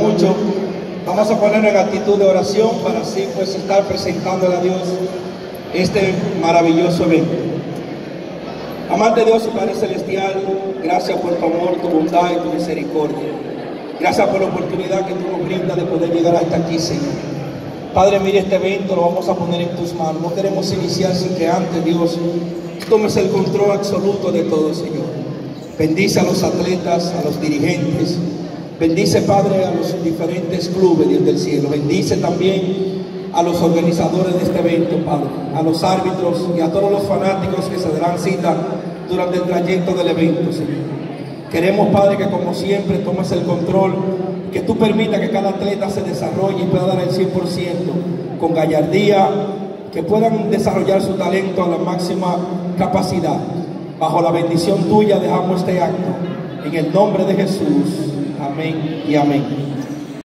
mucho. Vamos a poner en actitud de oración para así pues estar presentándole a Dios este maravilloso evento. Amante Dios y Padre Celestial, gracias por tu amor, tu bondad y tu misericordia. Gracias por la oportunidad que tú nos brindas de poder llegar hasta aquí, Señor. Padre, mire este evento, lo vamos a poner en tus manos. No queremos iniciar sin que antes, Dios, tomes el control absoluto de todo, Señor. Bendice a los atletas, a los dirigentes, Bendice, Padre, a los diferentes clubes, Dios del cielo. Bendice también a los organizadores de este evento, Padre, a los árbitros y a todos los fanáticos que se darán cita durante el trayecto del evento, Señor. Queremos, Padre, que como siempre tomes el control, que tú permitas que cada atleta se desarrolle y pueda dar el 100% con gallardía, que puedan desarrollar su talento a la máxima capacidad. Bajo la bendición tuya dejamos este acto. En el nombre de Jesús. Amém e amém.